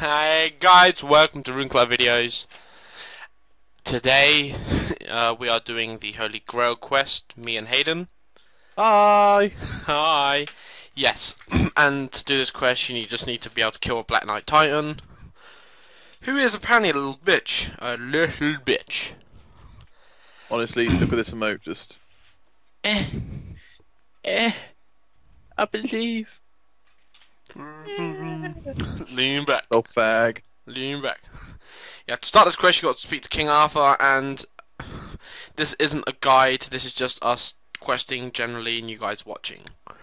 Hi guys, welcome to Rune Club Videos. Today uh, we are doing the Holy Grail quest, me and Hayden. Hi. Hi. Yes, and to do this quest you just need to be able to kill a Black Knight Titan, who is apparently a little bitch. A little bitch. Honestly, look at this emote. Just. Eh. Eh. I believe. Lean back. Oh, fag. Lean back. Yeah, to start this quest, you got to speak to King Arthur, and this isn't a guide. This is just us questing generally, and you guys watching. They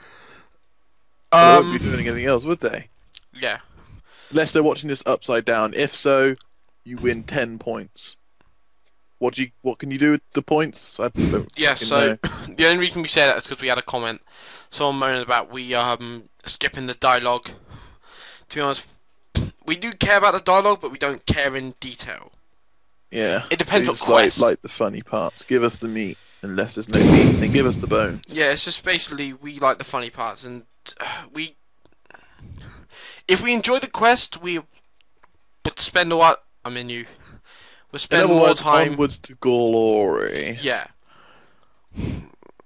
Um, won't be doing anything else, would they? yeah. Unless they're watching this upside down. If so, you win ten points. What do you? What can you do with the points? I don't Yeah, so know. the only reason we say that is because we had a comment. Someone moaning about we um skipping the dialogue. To be honest, we do care about the dialogue, but we don't care in detail. Yeah. It depends what just like, like the funny parts. Give us the meat. Unless there's no meat, then give us the bones. Yeah, it's just basically we like the funny parts, and uh, we if we enjoy the quest, we would spend a lot. I mean, you In spend more words, time. onwards to glory. Yeah,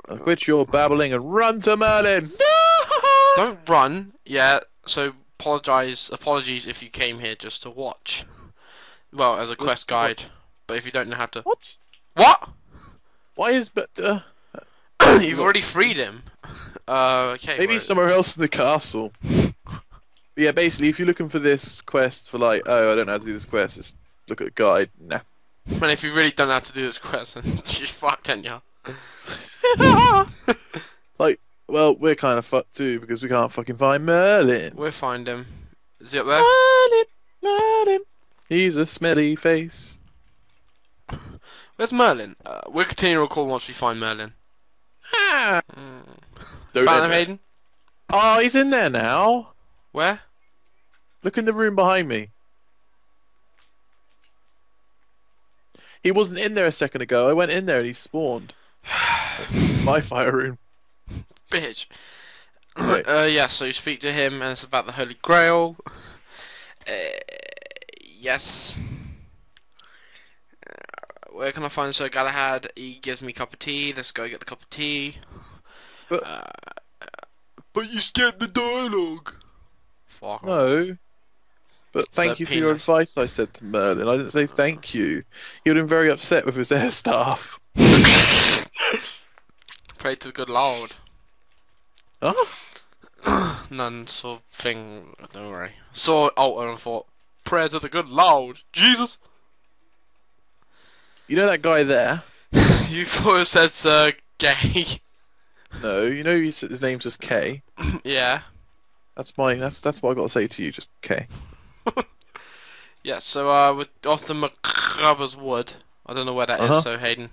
Quit your babbling and run to Merlin. Don't run. Yeah, so apologize. Apologies if you came here just to watch. Well, as a quest guide, but if you don't know how to. What? What? Why is but uh, You've already freed him. Uh, okay. maybe somewhere else in the castle? But yeah, basically, if you're looking for this quest for like, oh, I don't know how to do this quest, just look at the guide. Nah. Man, if you really don't know how to do this quest, then you just fucked, ain't ya? like, well, we're kind of fucked too because we can't fucking find Merlin. We'll find him. Is he up there? Merlin, Merlin. He's a smelly face. Where's Merlin? Uh, we'll continue to record once we find Merlin. Ah. Mm. Found him. Hayden? Oh, he's in there now. Where? Look in the room behind me. He wasn't in there a second ago. I went in there and he spawned. My fire room. Bitch. Right. uh, yeah, so you speak to him, and it's about the Holy Grail. Uh, yes. Uh, where can I find Sir Galahad? He gives me a cup of tea. Let's go get the cup of tea. But- Uh, but you skipped the dialogue. Fuck. No. But thank So you for your advice, I said to Merlin. I didn't say thank you. He would have been very upset with his air staff. Pray to the good Lord. Oh? None sort of thing. Don't worry. Saw altar and thought, prayer to the good Lord, Jesus. You know that guy there? you thought it said Sir Gay. No, you know he's, his name's just K. yeah. That's my. That's that's what I got to say to you. Just K. Yeah. So uh, we're off to McGrubber's Wood. I don't know where that is. Uh-huh. So Hayden.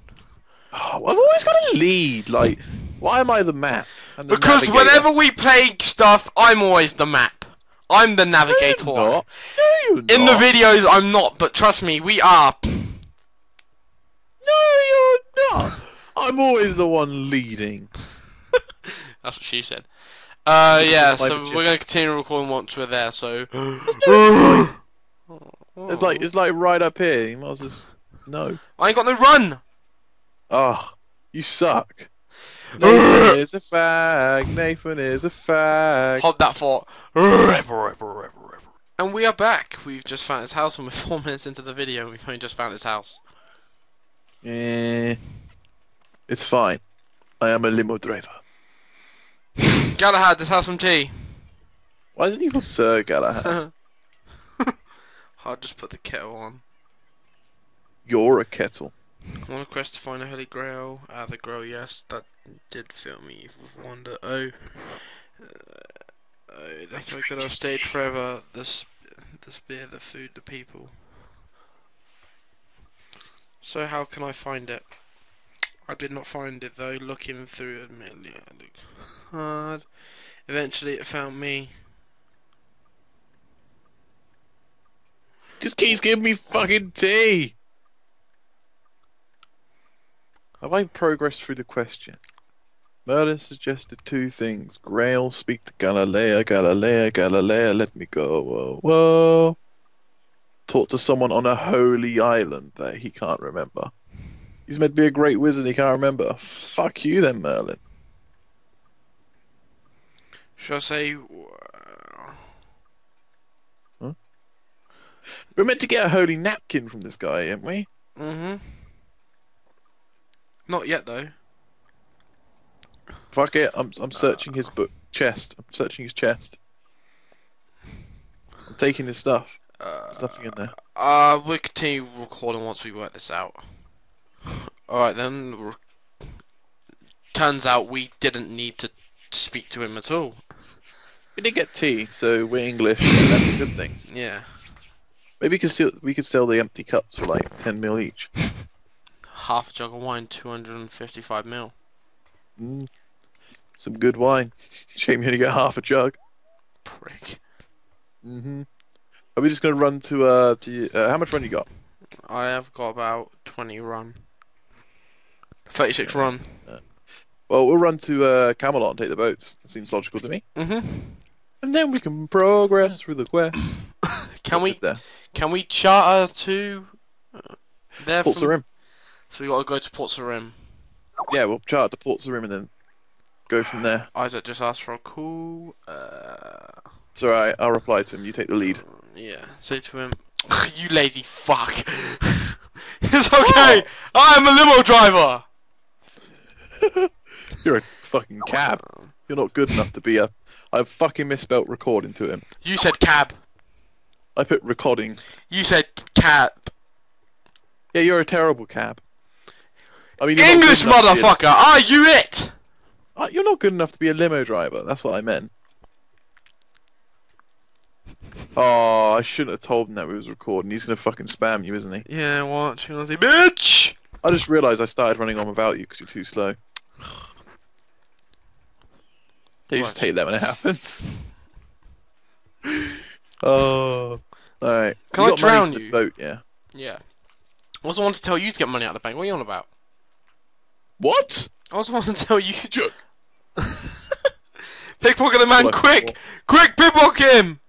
Oh, I've always got a lead. Like, why am I the map? the Because navigator? whenever we play stuff, I'm always the map. I'm the No, navigator. you're not. No, you're In the videos, I'm not, but trust me, we are. No, you're not. I'm always the one leading. That's what she said. Uh, yeah, so we're gonna continue recording once we're there. So. It's like it's like right up here. You might as well just no. I ain't got no run. Oh, you suck. Nathan is a fag. Nathan is a fag. Hold that thought. And we are back. We've just found his house, and we're four minutes into the video. and We've only just found his house. Eh, it's fine. I am a limo driver. Galahad, let's have some tea. Why isn't he called Sir Galahad? I'll just put the kettle on. You're a kettle. Want a quest to find a holy grail. Ah, the grail, yes, that did fill me with wonder. Oh, uh, oh if I could have stayed forever, the sp- the spear, the food, the people. So how can I find it? I did not find it though. Looking through, admittedly, I looked hard. Eventually, it found me. Just keeps giving me fucking tea. Have I progressed through the question? Merlin suggested two things. Grail, speak to Galilea, Galilea, Galilea, let me go. Whoa, whoa. talk to someone on a holy island that he can't remember. He's meant to be a great wizard. He can't remember. Fuck you, then, Merlin. Should I say? Huh? We're meant to get a holy napkin from this guy, aren't we? Mm-hmm. Not yet though. Fuck it. I'm I'm searching his book chest. I'm searching his chest. I'm taking his stuff. Uh, There's nothing in there. Uh, we'll continue recording once we work this out. Alright then. Turns out we didn't need to speak to him at all. We did get tea, so we're English. and that's a good thing. Yeah. Maybe we could sell we could sell the empty cups for like ten mil each. Half a jug of wine, 255 mil. Mm. Some good wine. Shame you only get half a jug. Prick. hmm Are we just gonna run to uh, to, uh how much run you got? I have got about 20 run. 36 run. Well, we'll run to uh, Camelot and take the boats. That seems logical to me. Mm-hmm. And then we can progress through the quest. Can we can we charter to uh, there? Port from-? So we got to go to Port Sarim. Yeah, we'll chart to Port Sarim and then go from there. Isaac just asked for a call. Uh, It's alright. I'll reply to him. You take the lead. yeah. Say to him, "You lazy fuck." it's okay. I'm a limo driver. You're a fucking cab. You're not good enough to be a. I've fucking misspelt recording to him. You said cab. I put recording. You said cab. Yeah, you're a terrible cab. I mean, English good enough to be a- motherfucker. Are you it? Uh, You're not good enough to be a limo driver. That's what I meant. Oh, I shouldn't have told him that we was recording. He's gonna fucking spam you, isn't he? Yeah. watch. You gonna say, bitch? I just realised I started running on without you because you're too slow. They just hate that when it happens. oh, alright. Can I drown the you? Boat, yeah. Yeah. I also want to tell you to get money out of the bank. What are you on about? What? I also want to tell you. Ju- Pickpocket the man, quick! Quick, pickpocket him!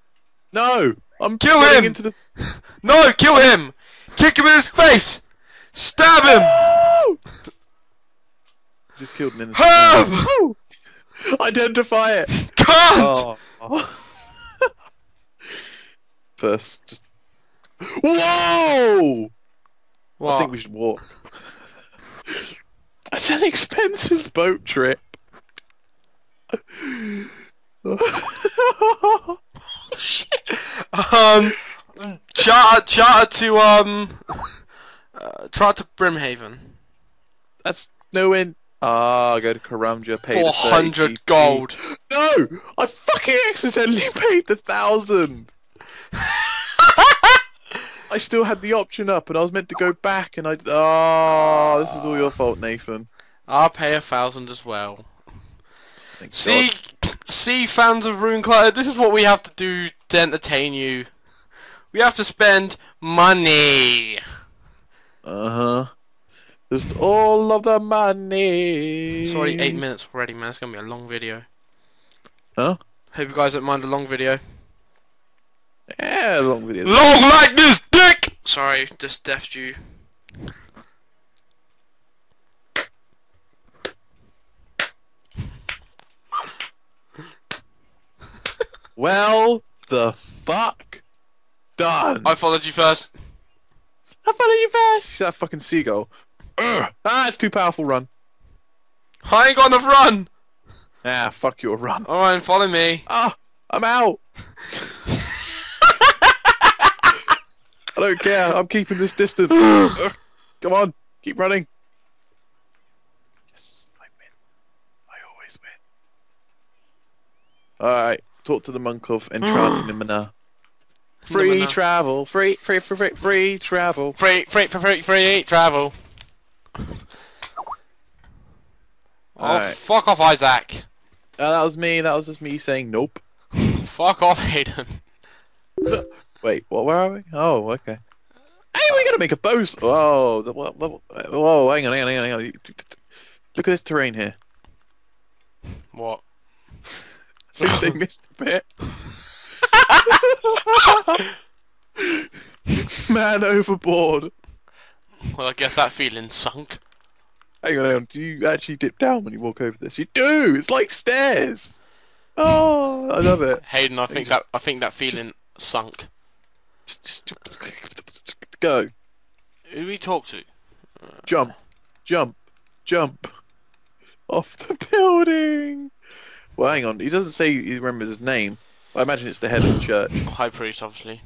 No, I'm Kill running him! into the. No, kill him! Kick him in his face! Stab him! Just killed an innocent. Herb! Identify it. Cunt! Oh. First, just. Whoa! What? I think we should walk. That's an expensive boat trip. Shit. Um, charter, charter to, um, uh, charter to Brimhaven. That's no in. Ah, go to Karamja. Pay the 30 400 GP. gold. No, I fucking accidentally paid the thousand. I still had the option up, and I was meant to go back, and I. Ah, this is all your fault, Nathan. I'll pay a thousand as well. Thank See, see, fans of Runeclad, this is what we have to do to entertain you. We have to spend money. Uh huh. Just all of the money. It's already eight minutes already, man. It's gonna be a long video. Huh? Hope you guys don't mind a long video. Yeah, long video. Long like this! Sorry, just deafed you. Well, the fuck done. I followed you first. I followed you first. You see that fucking seagull? Ugh. Ah, it's too powerful. Run. I ain't got enough run! Ah, fuck your run. Alright, follow me. Ah, I'm out. I don't care. I'm keeping this distance. Ugh. Come on, keep running. Yes, I win. I always win. All right, talk to the monk of Enchanting Nimana. Free Nimana. travel, free, free, free, free, free travel. Free, free, free, free, free travel. Oh, Alright. fuck off, Isaac. Uh, that was me. That was just me saying nope. Fuck off, Hayden. Wait, what? Where are we? Oh, okay. Hey, we gotta make a boast. Whoa, oh, the, what, what, whoa, hang on, hang on, hang on, hang on. Look at this terrain here. What? I think they missed a bit. Man overboard. Well, I guess that feeling sunk. Hang on, hang on. Do you actually dip down when you walk over this? You do. It's like stairs. Oh, I love it. Hayden, I think that I think that feeling sunk. Just, go. Who do we talk to? Jump. Jump. Jump. Off the building. Well, hang on. He doesn't say he remembers his name. I imagine it's the head of the church. High priest, obviously.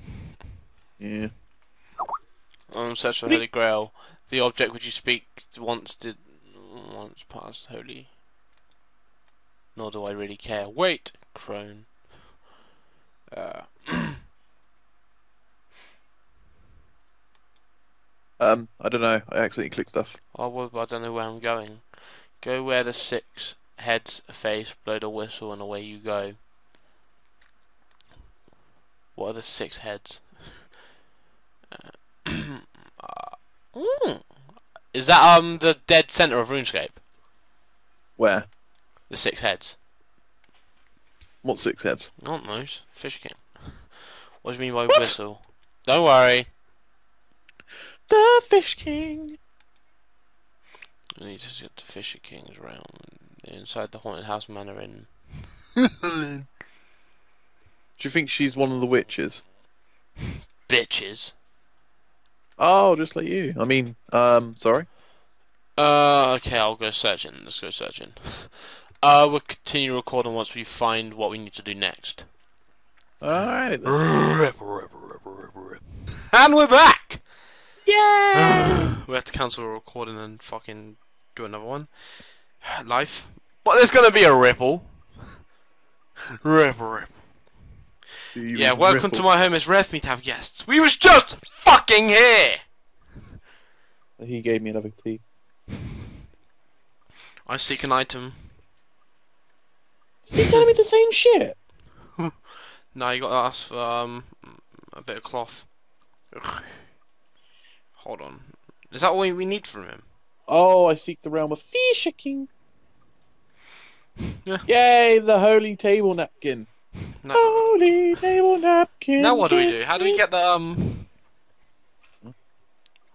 Yeah. Um, search for What do Holy Grail. The object which you speak once did once pass holy. Nor do I really care. Wait, crone. Uh, Um, I don't know. I accidentally clicked stuff. well, I don't know where I'm going. Go where the six heads face, blow the whistle, and away you go. What are the six heads? Uh, mm. Is that um the dead center of RuneScape? Where? The six heads. What six heads? I don't know. Fish King. What do you mean by What? whistle? Don't worry. The Fish King. We need to get the Fisher Kings around inside the haunted house manor in. Do you think she's one of the witches? Bitches. Oh, just like you. I mean, um, sorry. Uh, okay, I'll go searching. Let's go searching. Uh, we'll continue recording once we find what we need to do next. Alright then. And we're back! Yeah. we have to cancel a recording and fucking do another one. Life. But there's gonna be a ripple. Ripple, ripple. Yeah, welcome to my home. It's rare for me to have guests. We was just fucking here! He gave me another key. I seek an item. Is he telling me the same shit? No, you got to ask for um, a bit of cloth. Ugh. Hold on. Is that all we need from him? Oh, I seek the realm of Fisher King. Yeah. Yay, the holy table napkin. No. Holy table napkin. Now what do we do? How do we get the um?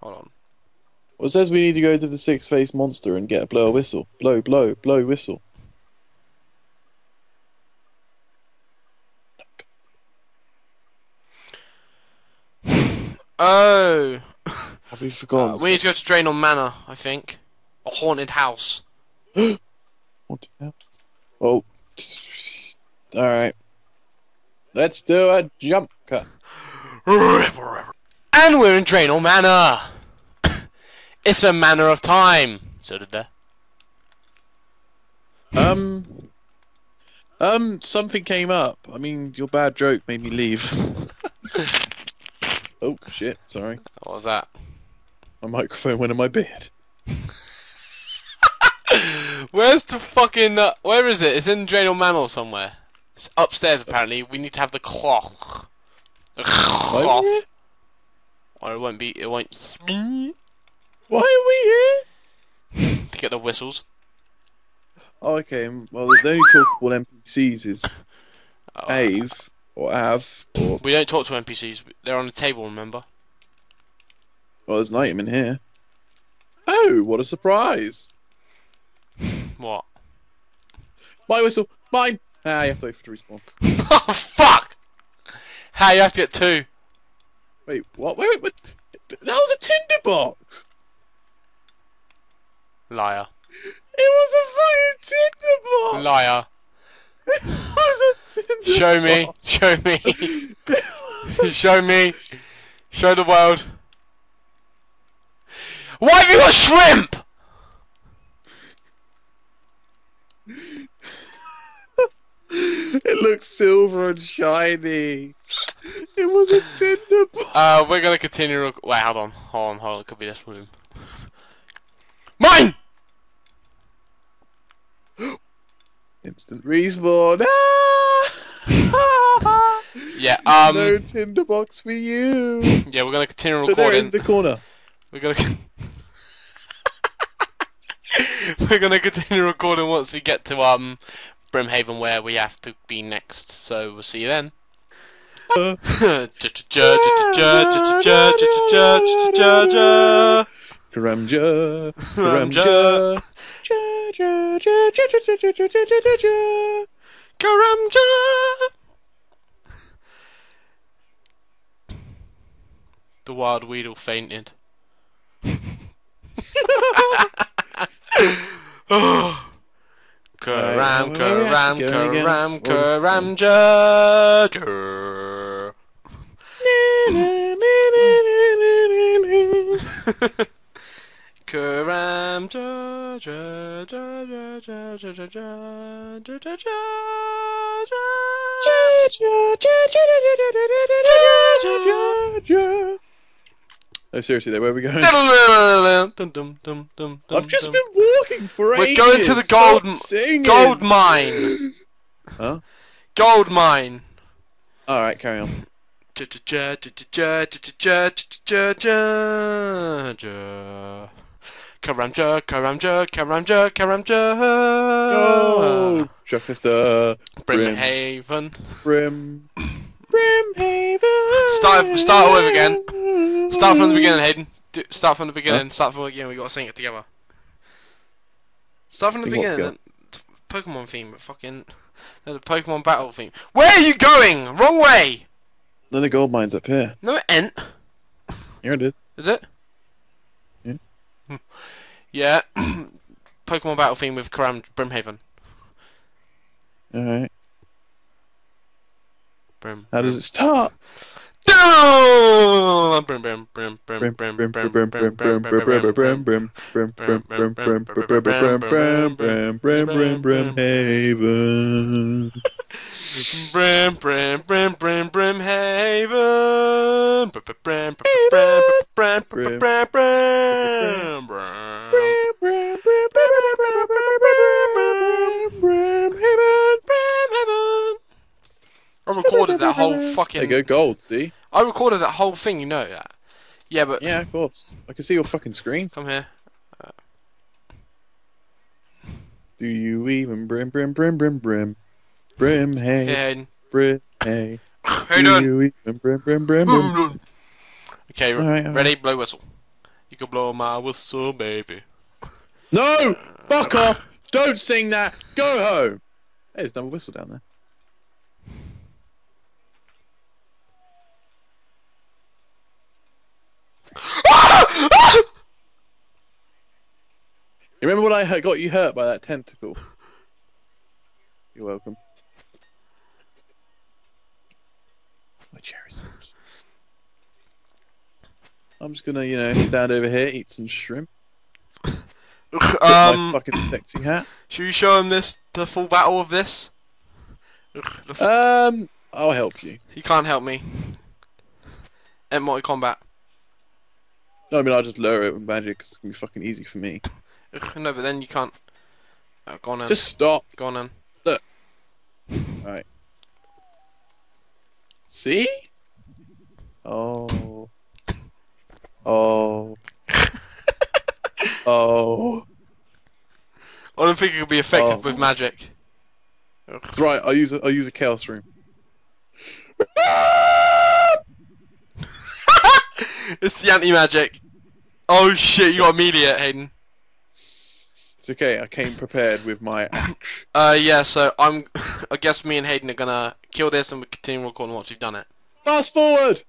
Hold on. Well, it says we need to go to the six faced monster and get a blow a whistle. Blow, blow, blow whistle. Oh, Have we forgotten? uh, we need to go to Draynor Manor, I think. A haunted house. Haunted house. Oh. Alright. Let's do a jump cut. And we're in Draynor Manor. it's a manner of time. So did there. Um. Um, something came up. I mean, your bad joke made me leave. oh, shit, sorry. What was that? My microphone went in my beard. Where's the fucking? Uh, where is it? It's in Draynor Manor somewhere. It's upstairs apparently. We need to have the clock. Why Or it won't be. It won't. Why are we here? to get the whistles. Oh, okay. Well, the only talkable NPCs is Oh. Ave or Av or We don't talk to NPCs. They're on the table. Remember? Well, there's an item in here. Oh, what a surprise! What? My whistle, mine. Ah, you have to wait for it to respawn. oh fuck! How you have to get two? Wait, what? Wait, wait, wait. That was a tinderbox. Liar. It was a fucking tinderbox. Liar. It was a tinderbox. Show me. Show me. It was a- Show me. Show the world. Why have you got shrimp? it looks silver and shiny. It was a tinderbox. Uh, we're gonna continue. Rec- Wait, hold on, hold on, hold on. It could be this room. Mine. Instant respawn. Ah! Yeah. Um. no tinderbox for you. Yeah, we're gonna continue recording. But there is the corner. We're gonna. We're gonna continue recording once we get to um Brimhaven where we have to be next. So we'll see you then. The wild weedle fainted. oh. Karam, karam, karam, karam, ja. Karam, ja, ja, ja, ja, ja, ja, ja, ja, ja, ja. No, seriously though, where are we going? I've just been walking for ages. We're going to the gold gold mine. Huh? Gold mine. All right, carry on. Karamja, Karamja, Karamja, Karamja. Oh, Chester. Brimhaven. Brim. Brimhaven. Start. Start over again. Start from the beginning, Hayden. Do, start from the beginning. Start from the beginning. We gotta sing it together. Start from the Sing what beginning. Pokemon theme, but fucking no, the Pokemon battle theme. Where are you going? Wrong way. Then the gold mine's up here. No, it ain't. Here it is. Is it? Yeah. Hmm. Yeah. Pokemon battle theme with Karam Brimhaven. Alright. Brim. How does it start? Brim brim brim brim Brim, brim. Brim brim brim brim brim brim brim brim brim. Brim, brim, brim, brim, brim, brim, brim, recorded that whole fucking. There you go, gold, see? I recorded that whole thing. You know that. Yeah, but Yeah, of course. I can see your fucking screen. come here. Do you even brim, brim, brim, brim, brim? Brim, hey, Here, Hayden. brim, hey. How you Do doing? you even brim, brim, brim, brim? Okay, re- Alright, alright. ready? Blow whistle. You can blow my whistle, baby. No! Fuck off! Don't sing that! Go home! Hey, there's another whistle down there. You remember when I got you hurt by that tentacle? You're welcome. My cherry sauce. I'm just gonna, you know, stand over here, eat some shrimp. Put my um, fucking sexy hat. should we show him this, the full battle of this? Ugh, the f- Um, I'll help you. he can't help me. At multi combat. No, I mean I'll just lower it with magic 'cause it's gonna be fucking easy for me. No, but then you can't. Uh, go on then. Just stop. go on then. Look. Alright. See? Oh. Oh. oh. I don't think it could be effective Oh. with magic. Ugh. That's right. I'll use a, I'll use a chaos rune. it's the anti magic. Oh shit! You got immediate, Hayden. It's okay. I came prepared with my axe. Uh, yeah. So I'm. I guess me and Hayden are gonna kill this and we continue recording once we've done it. Fast forward.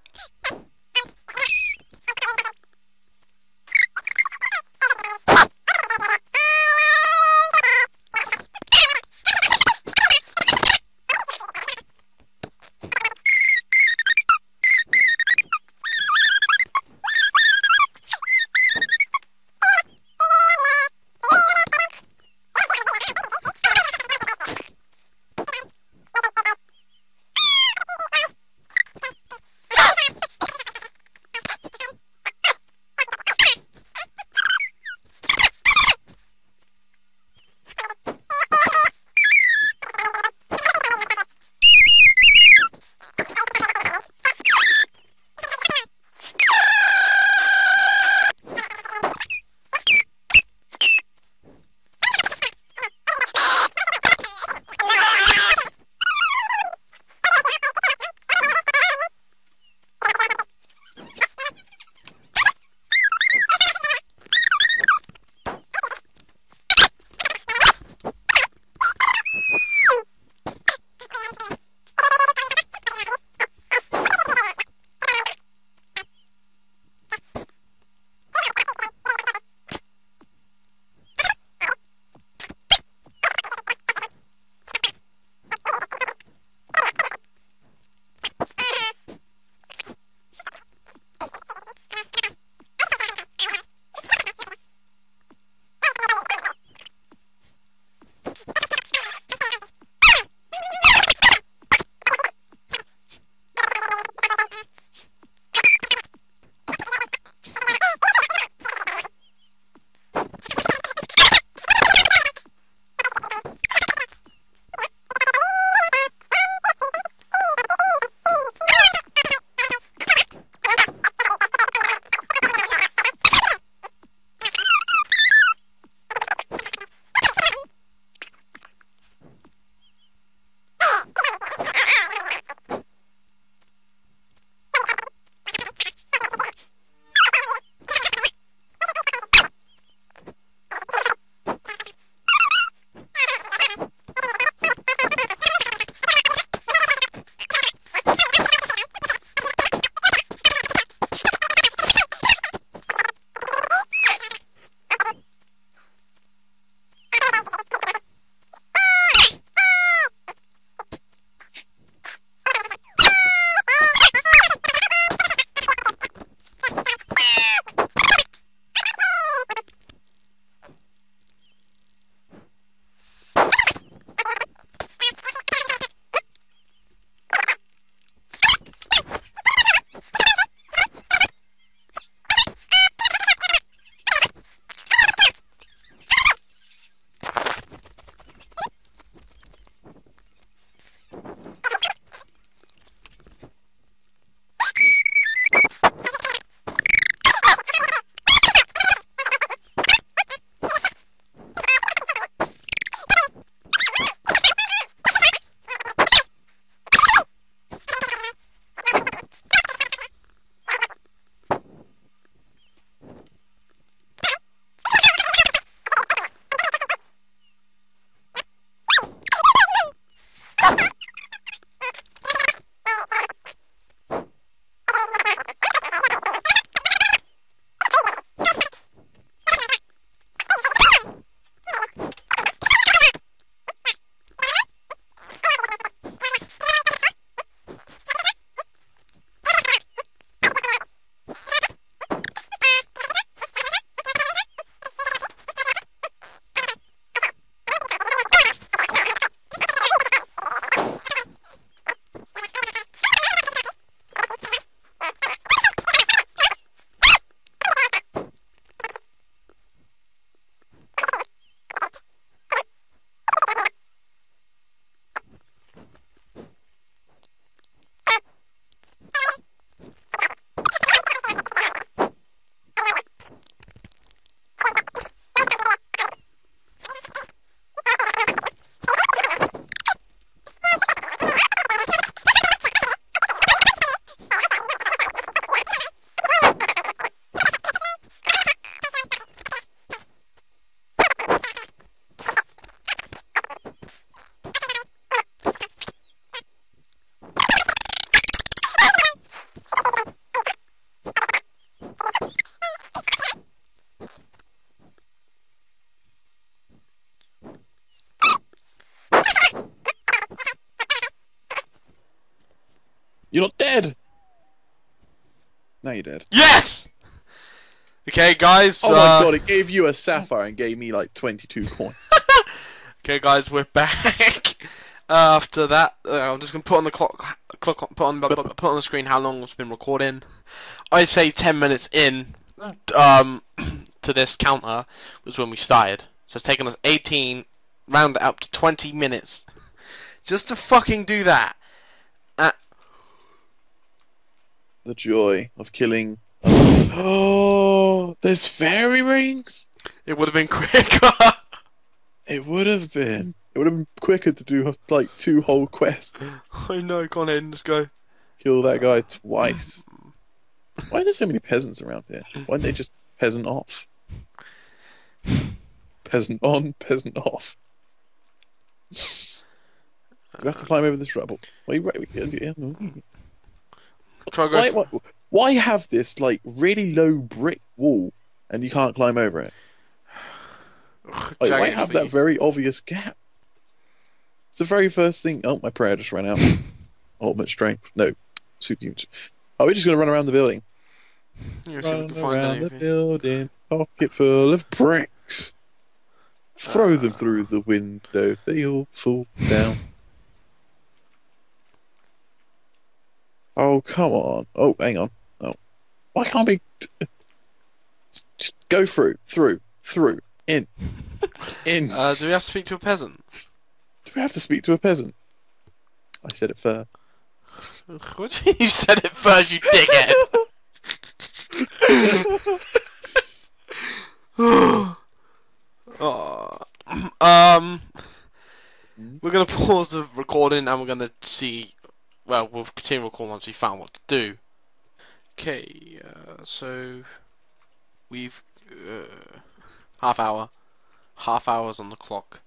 Now. Yes! Okay, guys. Oh my uh, god, it gave you a sapphire and gave me like 22 coins. Okay, guys, we're back. Uh, after that, uh, I'm just gonna put on the clock, clock, put on, put on the screen how long it's been recording. I'd say 10 minutes in, um, to this counter was when we started. So it's taken us 18, round it up to 20 minutes, just to fucking do that. The joy of killing. Oh, there's fairy rings? It would have been quicker. It would have been. It would have been quicker to do like two whole quests. I know. Go on in. Let's go. Kill that guy twice. Why are there so many peasants around here? Why don't they just peasant off? Peasant on, peasant off. We have to climb over this rubble? Why, why, Try why, why, why have this like really low brick wall and you can't climb over it? Ugh, Like, why have feet. that very obvious gap? It's the very first thing. Oh, my prayer just ran out. Ultimate strength. No, super huge. Are we just gonna run around the building? Yeah, see if we Run can find around the building, pocket full of bricks. Throw them Ah. through the window. They all fall down. Oh come on! Oh, hang on. Oh, why can't we? Just go through, through, through, in, in. Uh, do we have to speak to a peasant? Do we have to speak to a peasant? I said it first. What do you you said it first, you dickhead. oh. Um, we're gonna pause the recording and we're gonna see. Well, we'll continue recording once we found what to do. Okay, uh, so we've uh, half hour, half hours on the clock.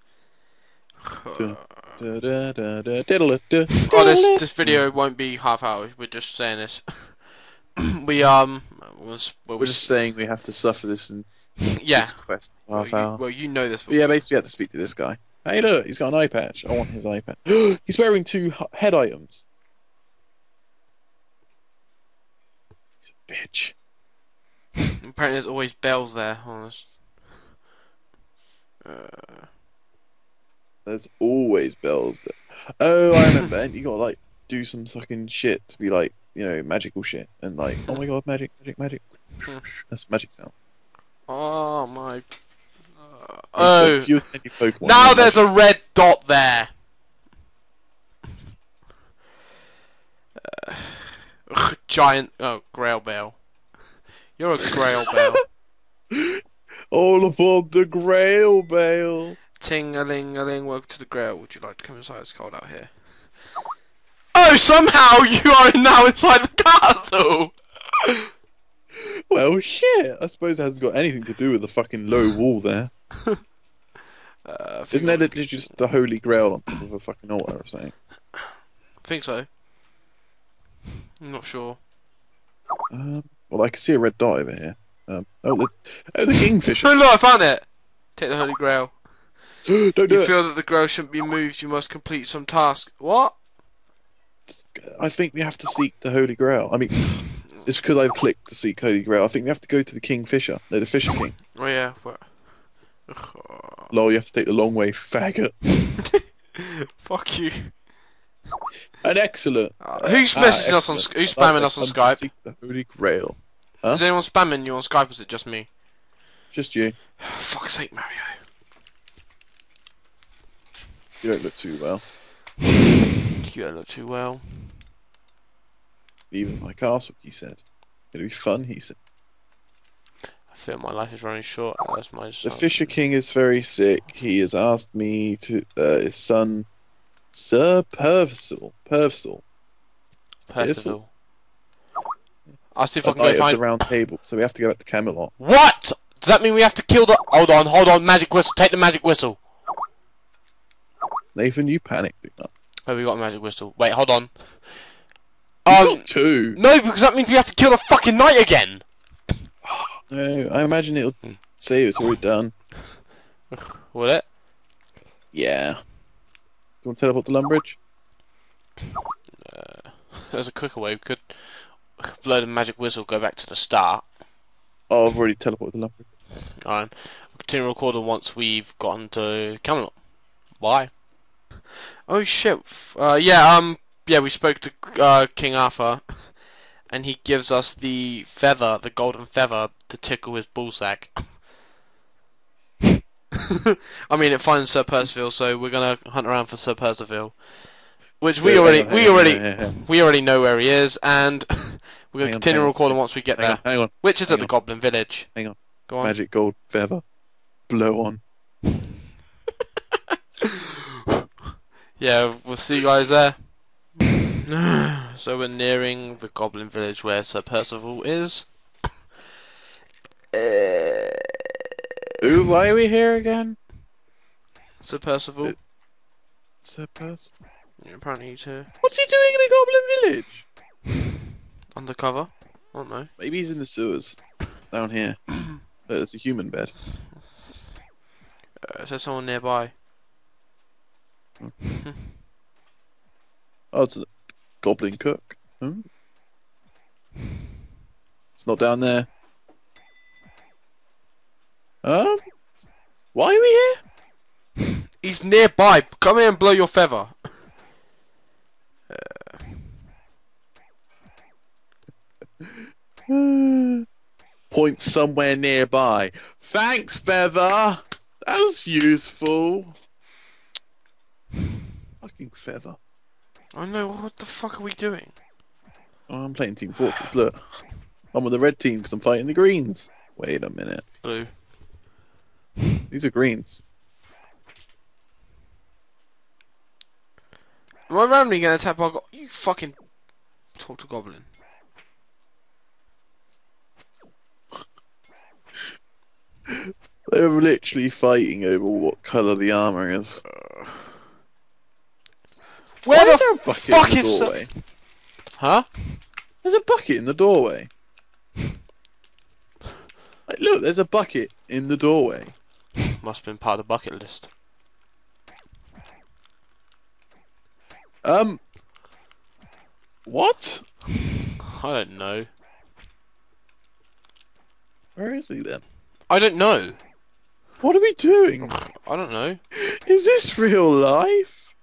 Da, da, da, Oh, this this video won't be half hour. We're just saying this. we um was well, We're just saying we have to suffer this and yeah. this quest for Well half you, hour. well, you know this. Yeah, basically, we have to speak to this guy. Hey, look, he's got an eye patch. I want his eye patch. he's wearing two head items. He's a bitch. Apparently, there's always bells there. Honest. Uh, There's always bells there. Oh, I remember. you gotta like do some fucking shit to be like, you know, magical shit, and like, oh my god, magic, magic, magic. That's magic sound. oh my. Uh, oh, Pokemon, now there's a red dot there. Uh, ugh, giant. Oh, Grail Bell. You're a Grail Bell. all aboard the Grail Bell. Ting a ling a ling, welcome to the Grail. Would you like to come inside? It's cold out here. Oh, somehow you are now inside the castle! Well, shit. I suppose it hasn't got anything to do with the fucking low wall there. uh, Isn't that literally just the Holy Grail on top of a fucking altar or something? I think so. I'm not sure. Um, well, I can see a red dot over here. Um, oh, the, oh, the Kingfisher. Oh, look, I found it! Take the Holy Grail. Don't do it. You it. feel that the Grail shouldn't be moved, you must complete some task. What? I think we have to seek the Holy Grail. I mean, it's because I've clicked to seek Holy Grail. I think we have to go to the Kingfisher. No, the Fisher King. Oh, yeah. Ugh. Lol, you have to take the long way, faggot. Fuck you. An excellent. Uh, who's Ah, messaging us on who's spamming us on Skype? the Holy Grail. Huh? Is anyone spamming you on Skype? Or is it just me? Just you. Fuck's sake, Mario. You don't look too well. You don't look too well. Even my castle, he said. It'll be fun, he said. I feel my life is running short. That's my. The Fisher King is very sick. He has asked me to, uh, his son, Sir Percival, Percival, Percival. I'll see if I can go find. the Round Table. So we have to go back to Camelot. What? Does that mean we have to kill the? Hold on, hold on. Magic whistle. Take the magic whistle. Nathan, you panicked. big nut. Oh, we got a magic whistle. Wait, hold on. You Um, got two. no, because that means we have to kill the fucking knight again. No, I imagine it'll Hmm. say it's already done. Will it? Yeah. Do you want to teleport to Lumbridge? Uh, there's a quicker way. We could. blow the magic whistle, go back to the start. Oh, I've already teleported the lumber. Alright. Continue recording once we've gotten to Camelot. Why? Oh shit. Uh, yeah. Um. Yeah, we spoke to uh, King Arthur, and he gives us the feather, the golden feather, to tickle his ballsack. I mean, it finds Sir Percival, so we're gonna hunt around for Sir Percival, which we already, on, we already, on, we already know where he is, and we're gonna Hang continue on. recording once we get Hang there, hang on. which is hang at the. Goblin Village. Hang on. Go on. Magic gold feather. Blow on. Yeah, we'll see you guys there. so we're nearing the Goblin Village where Sir Percival is. Why are we here again? Sir Percival. Sir Percy. Yeah, apparently he's here. What's he doing in the Goblin Village? Undercover. I don't know. Maybe he's in the sewers. Down here. There's a human bed. Uh, is there someone nearby? Oh, it's a goblin cook. Hmm? It's not down there. Um, why are we here? He's nearby. Come here and blow your feather. Uh. Point somewhere nearby. Thanks, Feather. That was useful. Fucking Feather. I know. What the fuck are we doing? Oh, I'm playing Team Fortress. Look, I'm with the red team because I'm fighting the greens. Wait a minute. Blue. These are greens. Am I randomly gonna tap our go- You fucking talk to Goblin. They're literally fighting over what colour the armour is. Where Why the is there a bucket fuck in the is- doorway? Huh? There's a bucket in the doorway. Like, look, there's a bucket in the doorway. Must have been part of the bucket list. Um. What? I don't know. Where is he then? I don't know. What are we doing? I don't know. Is this real life?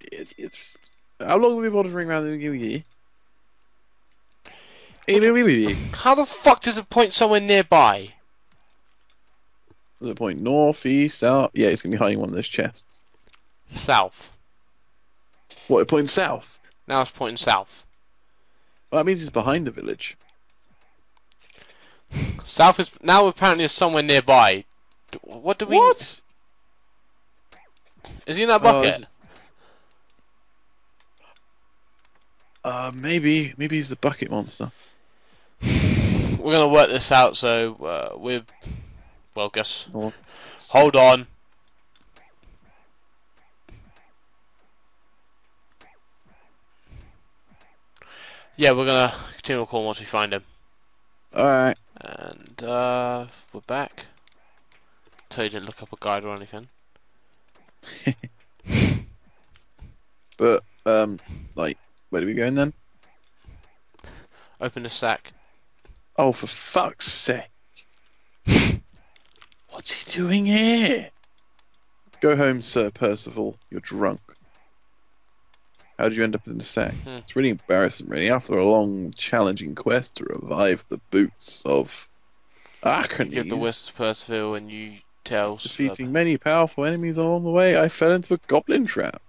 It- it's- How long have we been wandering around the game? How the fuck does it point somewhere nearby? Does it point north, east, south? Yeah, it's gonna be hiding one of those chests. South. What? It points south. Now it's pointing south. Well, that means it's behind the village. South is now apparently is somewhere nearby. What do we? What? Is he in that Oh, bucket? this is- Uh, maybe, maybe he's the bucket monster. We're gonna work this out. So uh, we're. Well, guess. Or- Hold on. Yeah, we're gonna continue recording once we find him. All right. And uh, we're back. So you didn't look up a guide or anything. But um, like, where do we go in then? Open the sack. Oh, for fuck's sake! What's he doing here? Go home, Sir Percival. You're drunk. How did you end up in the sack? Hmm. It's really embarrassing, really. After a long, challenging quest to revive the boots of Ah, can't You Arcanes, give the whistle to Percival and you tell. defeating many powerful enemies along the way, I fell into a goblin trap.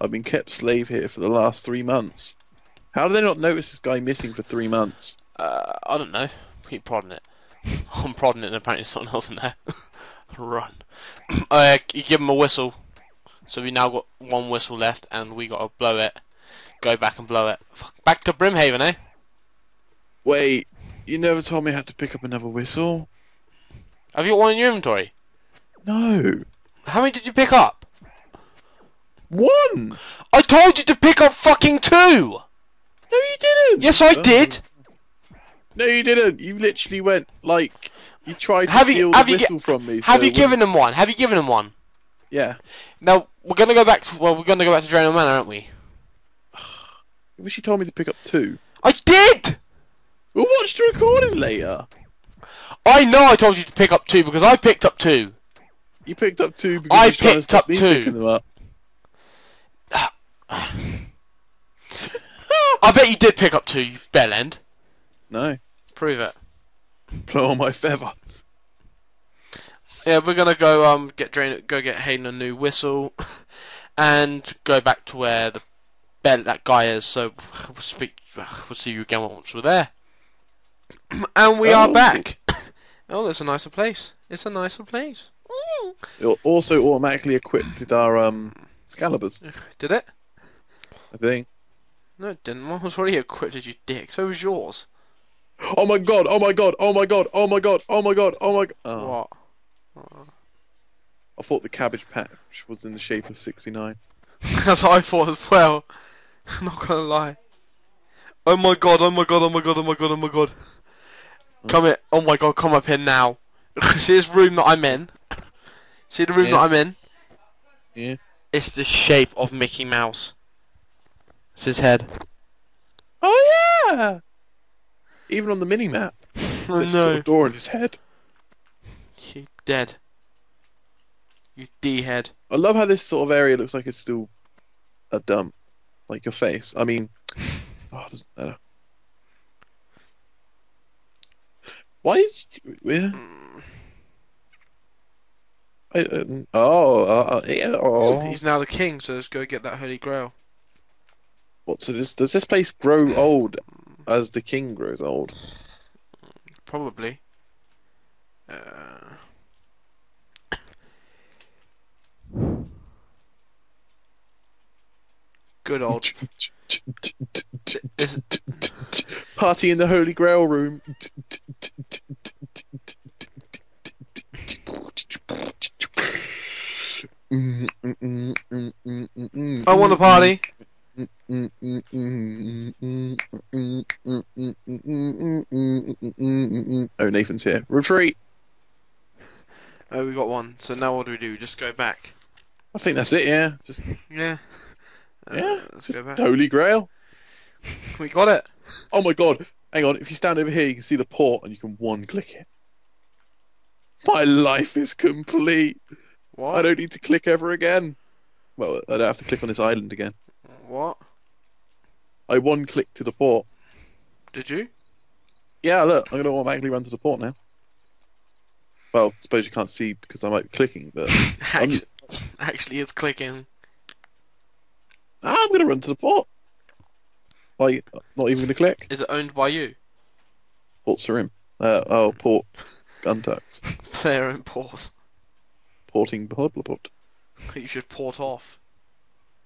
I've been kept slave here for the last three months. How did they not notice this guy missing for three months? Uh, I don't know. Keep prodding it. I'm prodding it and apparently someone else in there. Run. uh, you give him a whistle. So we now got one whistle left and we gotta blow it. Go back and blow it. Fuck. Back to Brimhaven, eh? Wait, you never told me I had to pick up another whistle? Have you got one in your inventory? No. How many did you pick up? One! I told you to pick up fucking two! No, you didn't! Yes, I Oh. did! No, you didn't. You literally went, like, you tried to you- steal have the you whistle from me. Have so you given him one? Have you given him one? Yeah. Now, we're gonna go back to, well, we're gonna go back to Draynor Manor, aren't we? Maybe she told me to pick up two. I did! We'll watch the recording later. I know I told you to pick up two because I picked up two. You picked up two because I you're trying to picked up two. them up. I bet you did pick up two, you bellend. No, Prove it. blow on my feather. Yeah, we're gonna go um get Drain go get Hayden a new whistle, and go back to where the bell that guy is. So we'll speak. We'll see you again once we're there. and we are Oh. back. oh, it's a nicer place. It's a nicer place. It also automatically equipped with our um scalibers. Did it? I think. No, it didn't. Mine was already equipped, Did you dick. So was yours. Oh my god! Oh my god! Oh my god! Oh my god! Oh my god! Oh my god! Oh, What? I thought the cabbage patch was in the shape of sixty-nine. That's what I thought as well. I'm not gonna lie. Oh my god, oh my god, oh my god, oh my god, oh my god. Come here. Oh my god, come up here now. See this room that I'm in? See the room Yeah. that I'm in? Yeah. It's the shape of Mickey Mouse. It's his head. Oh yeah! Even on the mini map, Oh there's a no. door in his head. You dead. You D head. I love how this sort of area looks like it's still a dump, like your face. I mean, oh, doesn't matter. Why? Did you, yeah. I, uh, oh, uh, uh, yeah. Oh. He's now the king, so let's go get that Holy Grail. What? So this does this place grow old as the king grows old? Probably. Uh, good old. Is- Party in the Holy Grail room. I want a party. Oh, Nathan's here. Retreat. Oh, we got one. So now what do we do? Just go back. I think that's it. Yeah, just Yeah. Uh, yeah, Let's just go back. Holy Grail. We got it. Oh my god! Hang on. If you stand over here, you can see the port, and you can one click it. My life is complete. What? I don't need to click ever again. Well, I don't have to click on this island again. What? I one click to the port. Did you? Yeah, look, I'm going to automatically run to the port now. Well, I suppose you can't see because I might be clicking, but Actually, actually, it's clicking. Ah, I'm going to run to the port. Like, not even going to click. Is it owned by you? Port Sarim. Uh, oh, port Gun Guntax. Player in port. Porting blah. You should port off.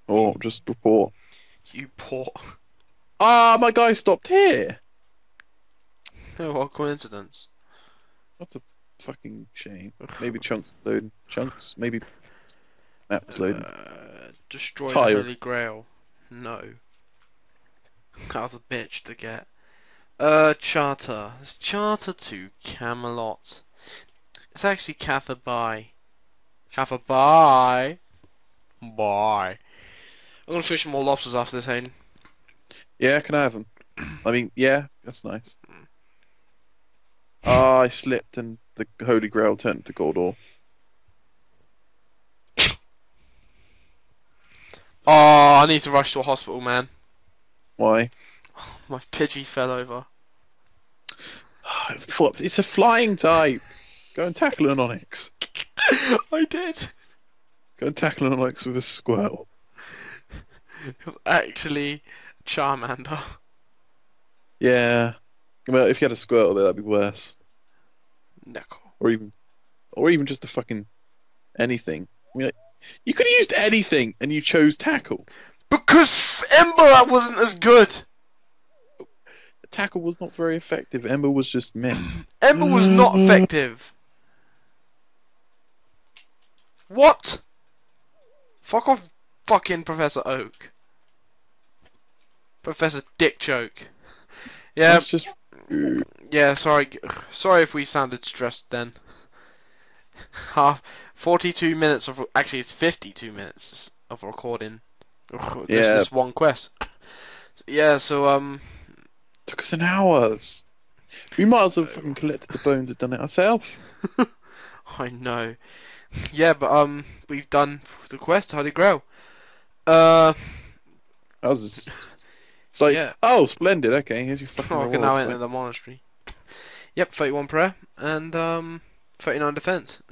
Or just report. You port. Ah, my guy stopped here. Oh, what a coincidence. That's a fucking shame. Maybe chunks loading. Chunks. Maybe maps loading. Uh, destroy Tile. the Holy Grail. No. That was a bitch to get. Uh, charter. It's charter to Camelot. It's actually Catherby. Cather Bye. Bye. I'm gonna fish some more lobsters after this, Hayden. Yeah, can I have them? I mean, yeah, that's nice. Ah, I slipped and the Holy Grail turned to Goldor. Oh, I need to rush to a hospital, man. Why? My Pidgey fell over. It's a flying type. Go and tackle an Onix. I did. Go and tackle an Onix with a was actually Charmander. Yeah. Well, if you had a Squirtle there, that'd be worse. Nickel. Or even, or even just a fucking anything. I mean, like, you could have used anything, and you chose tackle. Because Ember wasn't as good. Tackle was not very effective. Ember was just meh. Ember was not mm. effective. What? Fuck off, fucking Professor Oak. Professor Dick Choke. Yeah, That's just. yeah. Sorry, sorry if we sounded stressed then. Half, forty-two minutes of actually it's fifty-two minutes of recording. Just Yeah. this one quest. Yeah, so um, Took us an hour. We might as well have fucking collected the bones and done it ourselves. I know. Yeah, but um, we've done the quest, Holy Grail. Uh, That was. It's like, Yeah. oh, splendid. Okay, here's your fucking oh, I can now enter the monastery. Yep, 31 prayer and um, 39 defense.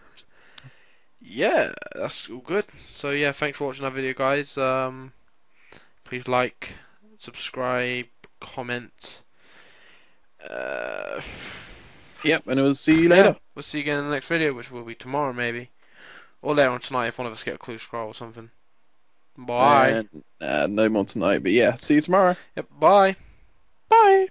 Yeah, that's all good. So yeah, thanks for watching our video, guys. Um, please like, subscribe, comment. Uh, Yep, and we'll see you yeah, later. we'll see you again in the next video, which will be tomorrow maybe, or later on tonight if one of us get a clue scroll or something. Bye. And, uh, no more tonight, but yeah, see you tomorrow. Yep, bye. Bye.